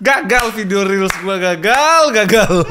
Gagal video reels gua gagal, gagal.